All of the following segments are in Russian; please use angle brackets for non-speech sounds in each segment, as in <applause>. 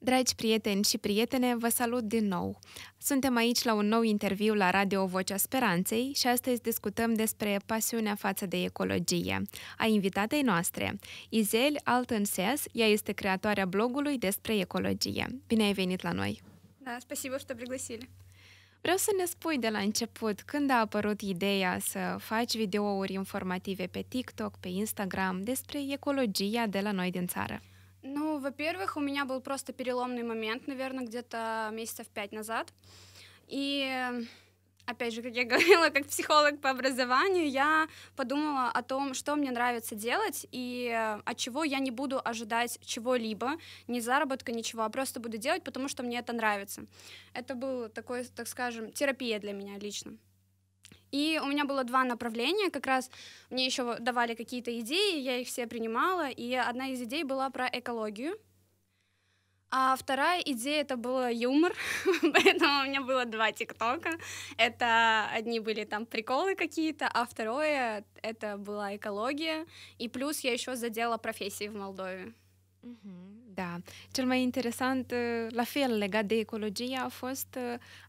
Dragi prieteni și prietene, vă salut din nou! Suntem aici la un nou interviu la Radio Vocea Speranței și astăzi discutăm despre pasiunea față de ecologie a invitatei noastre. Izel Altenses, ea este creatoarea blogului despre ecologie. Bine ai venit la noi! Da, спасибо, что пригласили. Vreau să ne spui de la început când a apărut ideea să faci videouri informative pe TikTok, pe Instagram despre ecologia de la noi din țară. Ну, во-первых, у меня был просто переломный момент, наверное, где-то месяцев пять назад. И опять же, как я <laughs> говорила, как психолог по образованию, я подумала о том, что мне нравится делать и от чего я не буду ожидать чего-либо, ни заработка, ничего, а просто буду делать, потому что мне это нравится. Это был такой, так скажем, терапия для меня лично. И у меня было два направления, как раз мне еще давали какие-то идеи, я их все принимала, и одна из идей была про экологию, а вторая идея это был юмор, <laughs> поэтому у меня было два тиктока. Это одни были там prиколы какие-то, а второе это была экология, и плюс я еще задела профессии в Молдове. Da. Cel mai interesant, la fel, legat de ecologie, a fost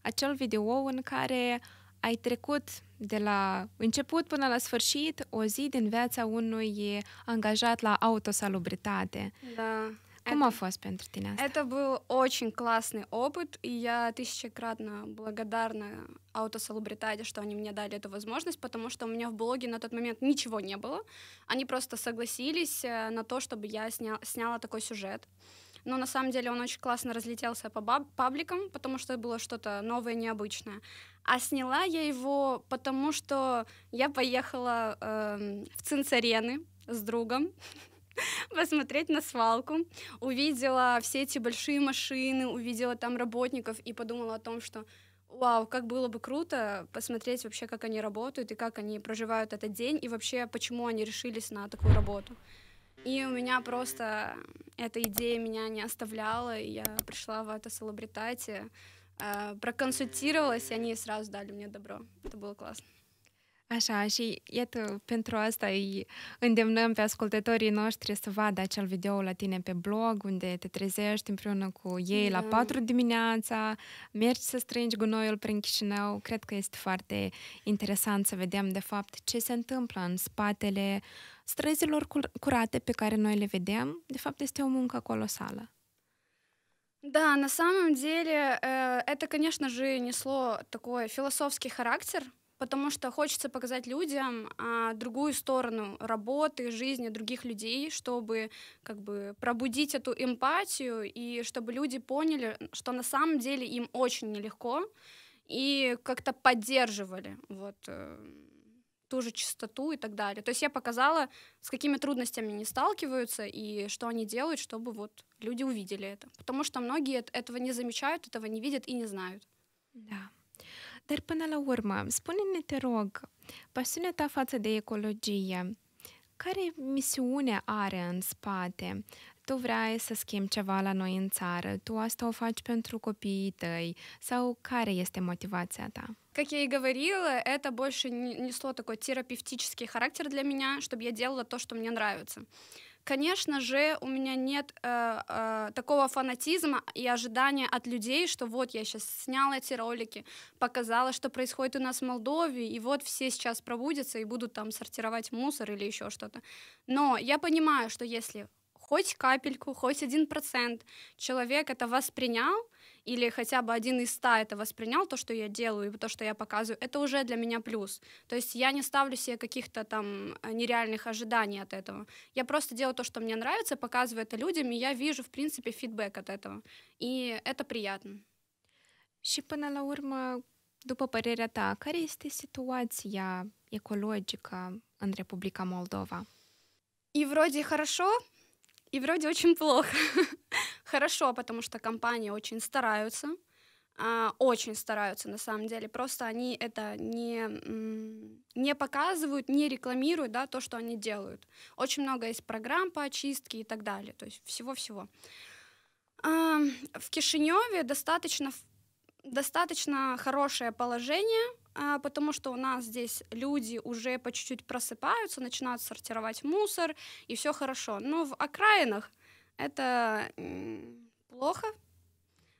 acel video în care ai trecut de la început până la sfârșit o zi din viața unui angajat la autosalubritate. Да. Cum это, a fost pentru tine asta? Это был очень классный опыт, и я тысячекратно благодарна Autosalubritade, что они мне дали эту возможность, потому что у меня в блоге на тот момент ничего не было. Они просто согласились на то, чтобы я сня, сняла такой сюжет. Но на самом деле он очень классно разлетелся по пабликам, потому что было что-то новое, необычное. А сняла я его, потому что я поехала э, в Цинцарены с другом <laughs> посмотреть на свалку, увидела все эти большие машины, увидела там работников и подумала о том, что вау, как было бы круто посмотреть вообще, как они работают и как они проживают этот день, и вообще, почему они решились на такую работу. И у меня просто эта идея меня не ostavляла, и я пришла в это э, проконсультировалась, и они сразу дали мне добро. Это было классно. Așa, și iată, pentru asta îi îndemnăm pe ascultătorii noștri să vadă acel video la tine pe blog, unde te trezești împreună cu ei da. la 4 dimineața, mergi să strângi gunoiul prin Chișinău. Cred că este foarte interesant să vedem, de fapt, ce se întâmplă în spatele străzilor curate pe care noi le vedem. De fapt, este o muncă colosală. Да, на самом деле э, это, конечно же, несло такой философский характер, потому что хочется показать людям а, другую сторону работы, жизни других людей, чтобы как бы пробудить эту эмпатию и чтобы люди поняли, что на самом деле им очень нелегко и как-то поддерживали. Вот э, ту же чистоту и так далее. То есть я показала, с какими трудностями они сталкиваются и что они делают, чтобы вот люди увидели это. Потому что многие этого не замечают, этого не видят и не знают. Да. Dar până la urmă, spune-ne, te rog, pasiunea ta față de ecologie, care misiune are în spate? Tu vrei să schimbi ceva la noi în țară, tu asta o faci pentru copiii tăi, sau care este мотивация ta? Как я и говорила, это больше несло такой терапевтический характер для меня, чтобы я делала то, что мне нравится. Конечно же, у меня нет э, э, такого фанатизма и ожидания от людей, что вот я сейчас сняла эти ролики, показала, что происходит у нас в Молдове, и вот все сейчас пробудятся и будут там сортировать мусор или еще что-то. Но я понимаю, что если хоть капельку, хоть один процент человек это воспринял, или хотя бы один из ста это воспринял, то, что я делаю, и то, что я показываю, это уже для меня плюс. То есть я не ставлю себе каких-то там э, нереальных ожиданий от этого. Я просто делаю то, что мне нравится, показываю это людям, и я вижу, в принципе, фидбэк от этого. И это приятно. Și până la urmă, după părerea ta, care este situația ecologică în Republica Moldova? И вроде хорошо, и вроде очень плохо. <laughs> Хорошо, потому что компании очень стараются, а, очень стараются на самом деле. Просто они это не, не показывают, не рекламируют да, то, что они делают. Очень много есть программ по очистке и так далее. То есть всего-всего. А, в Кишиневе достаточно, достаточно хорошее положение потому что у нас здесь люди уже по чуть-чуть просыпаются, начинают сортировать мусор, и все хорошо. Но в окраинах это плохо,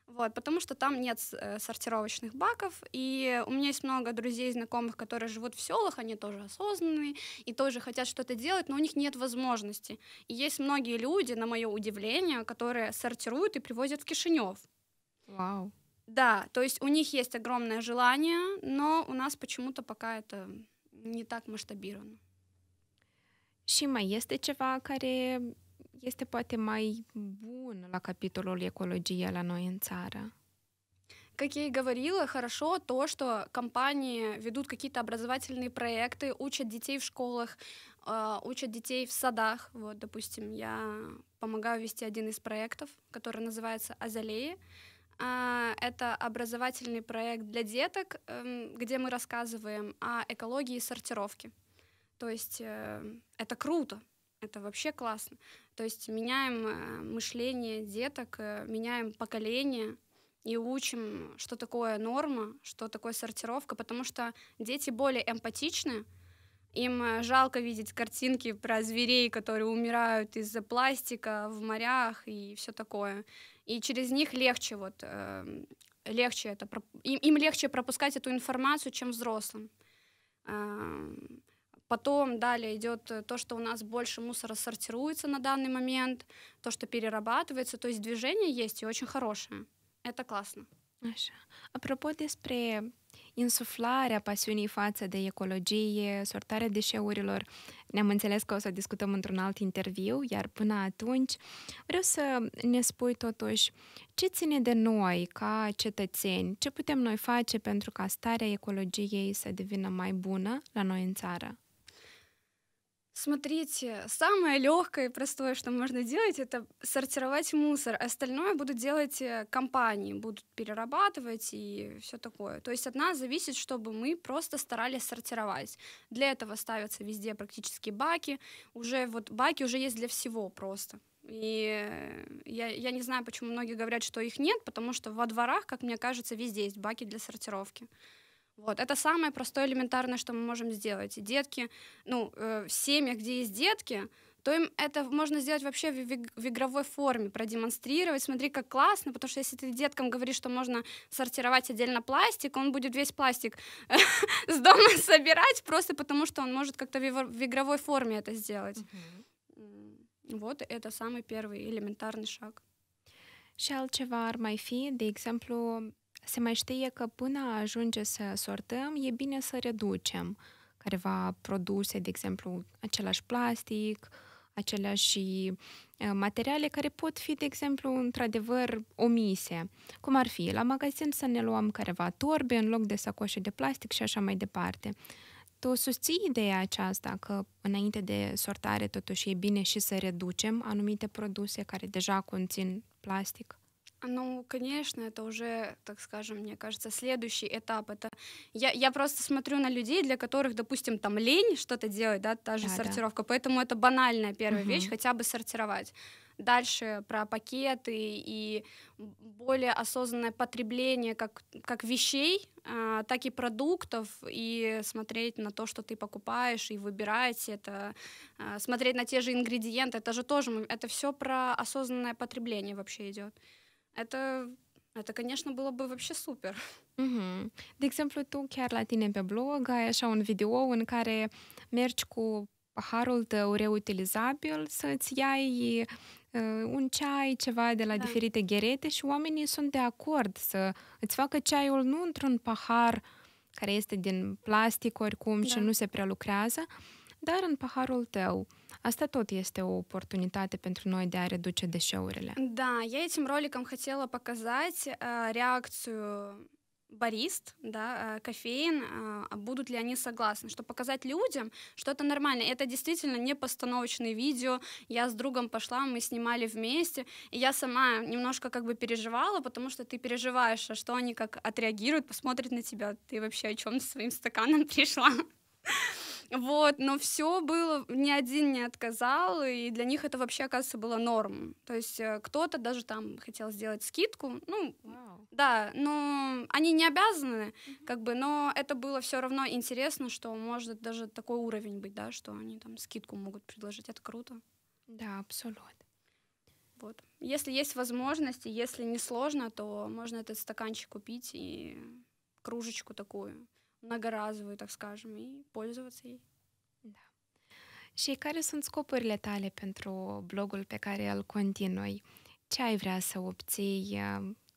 Вот, потому что там нет э, сортировочных баков, и у меня есть много друзей, знакомых, которые живут в селах, они тоже осознанные и тоже хотят что-то делать, но у них нет возможности. И есть многие люди, на мое удивление, которые сортируют и привозят в Кишинев. Вау. Да, то есть у них есть огромное желание, но у нас почему-то пока это не так масштабировано. Și mai este ceva care este poate mai bun la capitolul ecologie la noi în țară? Как я и говорила, хорошо то, что компании ведут какие-то образовательные проекты, учат детей в школах, э, учат детей в садах. Вот, допустим, я помогаю вести один из проектов, который называется «Азалеи». А, это образовательный проект для деток, эм, где мы рассказываем о экологии и сортировке. То есть э, это круто, это вообще классно. То есть меняем э, мышление деток, э, меняем поколение и учим, что такое норма, что такое сортировка, потому что дети более эмпатичны, им э, жалко видеть картинки про зверей, которые умирают из-за пластика в морях и все такое. И через них легче вот э, легче это им, им легче пропускать эту информацию, чем взрослым. Э, Потом далее идет э, то, что у нас больше мусора сортируется на данный момент, то, что перерабатывается, то есть движение есть и очень хорошее. Это классно. Așa. Apropo despre insuflarea pasiunii față de ecologie, sortarea deșeurilor, ne-am înțeles că o să discutăm într-un alt interviu, iar până atunci vreau să ne spui totuși ce ține de noi ca cetățeni, ce putem noi face pentru ca starea ecologiei să devină mai bună la noi în țară. Смотрите, самое легкое и простое, что можно делать, это сортировать мусор. Остальное будут делать э, компании, будут перерабатывать и все такое. То есть от нас зависит, чтобы мы просто старались сортировать. Для этого ставятся везде практически баки. Уже вот баки уже есть для всего просто. И э, я, я не знаю, почему многие говорят, что их нет, потому что во дворах, как мне кажется, везде есть баки для сортировки. Вот, это самое простое, элементарное, что мы можем сделать. И детки, ну, э, в семьях, где есть детки, то им это можно сделать вообще в, в игровой форме, продемонстрировать, смотри, как классно, потому что если ты деткам говоришь, что можно сортировать отдельно пластик, он будет весь пластик <laughs> с дома <laughs> собирать, просто потому что он может как-то в игровой форме это сделать. Вот это самый первый элементарный шаг. Și altceva ar mai fi, de exemplu, se mai știe că până ajunge să sortăm, e bine să reducem careva produse, de exemplu, același plastic, aceleași materiale care pot fi, de exemplu, într-adevăr omise. Cum ar fi la magazin să ne luăm careva torbe în loc de sacoșe de plastic și așa mai departe. Tu susții ideea aceasta că înainte de sortare totuși e bine și să reducem anumite produse care deja conțin plastic? Ну, конечно, это уже, так скажем, мне кажется, следующий этап. Это я, я просто смотрю на людей, для которых, допустим, там лень что-то делать, да, та же да, сортировка. Да. Поэтому это банальная первая угу. вещь, хотя бы сортировать. Дальше про пакеты и более осознанное потребление как, как вещей, э, так и продуктов, и смотреть на то, что ты покупаешь, и выбирать это, э, смотреть на те же ингредиенты, это же тоже, это все про осознанное потребление вообще идет. Это, это, конечно, было бы вообще super. Mm-hmm. De exemplu, tu chiar la tine pe blog ai așa un video în care mergi cu paharul tău reutilizabil să-ți iai uh, un ceai, ceva de la da. diferite gherete și oamenii sunt de acord să îți facă ceaiul nu într-un pahar care este din plastic oricum da. și nu se prelucrează, dar în paharul tău. Asta tot este o oportunitate pentru noi de a reduce deșeurile. Да, я этим роликом хотела показать э, реакцию барист, да, э, кофеин, э, будут ли они согласны, чтобы показать людям, что это нормально. Это действительно не постановочное видео. Я с другом пошла, мы снимали вместе, и я сама немножко как бы переживала, потому что ты переживаешь, а что они как отреагируют, посмотрят на тебя, ты вообще о чем своим стаканом <laughs> пришла. Вот, но все было, ни один не отказал, и для них это вообще, оказывается, было норм. То есть э, кто-то даже там хотел сделать скидку, ну, wow. да, но они не обязаны, mm-hmm. как бы, но это было все равно интересно, что может даже такой уровень быть, да, что они там скидку могут предложить, это круто. Да, абсолютно. Вот. Если есть возможность, и если не сложно, то можно этот стаканчик купить и кружечку такую, многоразовую, так скажем, и пользоваться ей. Da. Și care sunt scopurile tale pentru blogul pe care îl continui? Ce ai vrea să obții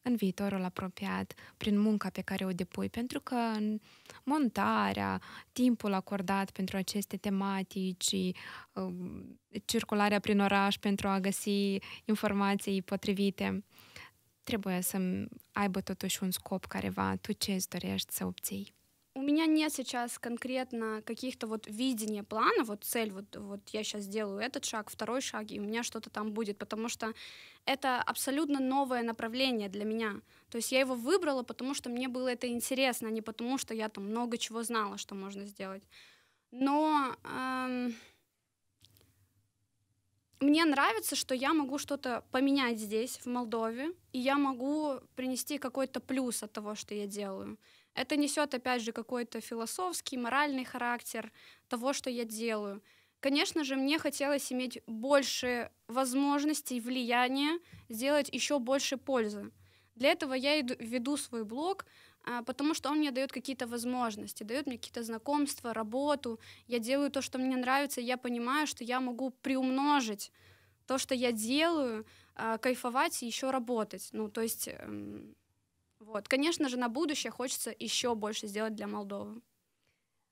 în viitorul apropiat prin munca pe care o depui? Pentru că în montarea, timpul acordat pentru aceste tematici, um, circularea prin oraș pentru a găsi informații potrivite, trebuie să aibă totuși un scop careva. Tu ce îți dorești să obții? У меня нет сейчас конкретно каких-то вот видения плана, вот цель, вот, вот я сейчас сделаю этот шаг, второй шаг, и у меня что-то там будет, потому что это абсолютно новое направление для меня. То есть я его выбрала, потому что мне было это интересно, а не потому что я там много чего знала, что можно сделать. Но эм, мне нравится, что я могу что-то поменять здесь, в Молдове, и я могу принести какой-то плюс от того, что я делаю. Это несет, опять же, какой-то философский, моральный характер того, что я делаю. Конечно же, мне хотелось иметь больше возможностей, влияния, сделать еще больше пользы. Для этого я веду свой блог, а, потому что он мне дает какие-то возможности, дает мне какие-то знакомства, работу. Я делаю то, что мне нравится, и я понимаю, что я могу приумножить то, что я делаю, а, кайфовать и еще работать. Ну, то есть эм, Вот. Конечно же, на будущее хочется еще больше сделать для Молдовы.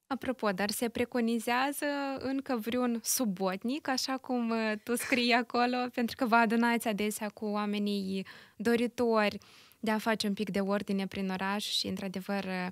Apropo, dar se preconizează încă vreun subotnic, așa cum uh, tu scrii acolo, pentru că vă adunați adesea cu oamenii doritori de a face un pic de ordine prin oraș și, într-adevăr, uh,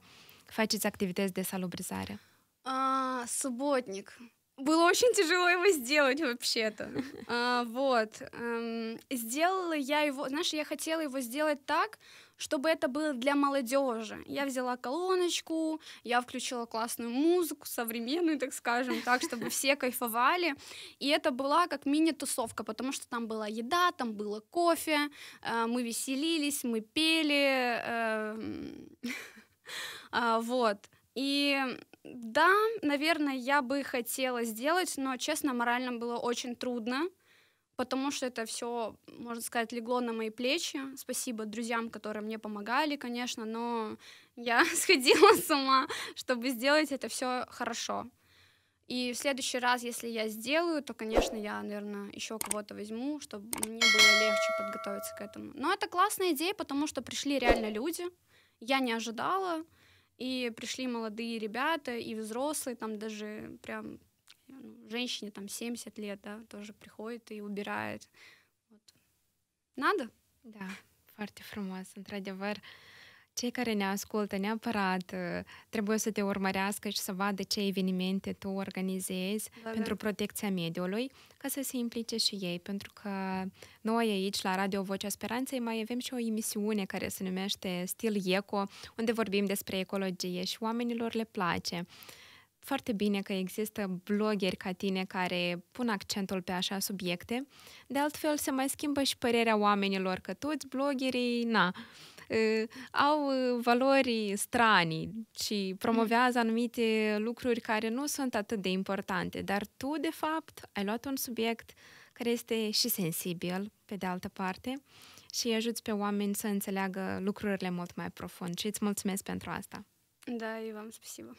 faceți activități de salubrizare. А, субботник. Было очень тяжело его сделать вообще-то. А, вот. Эм, сделала я его... Знаешь, я хотела его сделать так, чтобы это было для молодежи. Я взяла колоночку, я включила классную музыку, современную, так скажем, так, чтобы все кайфовали. И это была как мини-тусовка, потому что там была еда, там было кофе, э, мы веселились, мы пели. Эм, <laughs> а, вот. И да, наверное, я бы хотела сделать, но, честно, морально было очень трудно потому что это все, можно сказать, легло на мои плечи. Спасибо друзьям, которые мне помогали, конечно, но я <laughs> сходила с ума, чтобы сделать это все хорошо. И в следующий раз, если я сделаю, то, конечно, я, наверное, еще кого-то возьму, чтобы мне было легче подготовиться к этому. Но это классная идея, потому что пришли реально люди. Я не ожидала. И пришли молодые ребята и взрослые, там даже прям ну, женщине там 70 лет, да, тоже приходит и убирает. Вот. Надо? Da, foarte frumos, într-adevăr. Cei care ne ascultă neapărat trebuie să te urmărească și să vadă ce evenimente tu organizezi da, pentru da. protecția mediului, ca să se implice și ei, pentru că noi aici la Radio Vocea Speranței mai avem și o emisiune care se numește Stil Eco, unde vorbim despre ecologie și oamenilor le place. Uh, foarte bine că există blogeri ca tine care pun accentul pe așa subiecte. De altfel, se mai schimbă și părerea oamenilor că toți blogerii, na, ă, au valori strani și promovează mm. anumite lucruri care nu sunt atât de importante, dar tu, de fapt, ai luat un subiect care este și sensibil, pe de altă parte, și îi ajuți pe oameni să înțeleagă lucrurile mult mai profund și îți mulțumesc pentru asta. Da, eu v-am spusibă.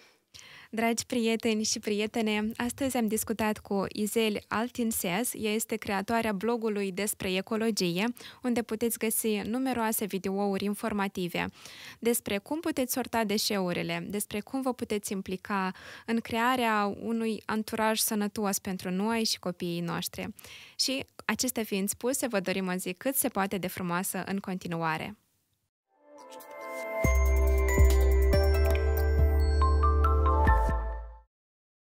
Dragi prieteni și prietene, astăzi am discutat cu Izel Altinses, ea este creatoarea blogului despre ecologie, unde puteți găsi numeroase videouri informative despre cum puteți sorta deșeurile, despre cum vă puteți implica în crearea unui anturaj sănătos pentru noi și copiii noștri. Și acestea fiind spuse, vă dorim o zi cât se poate de frumoasă în continuare.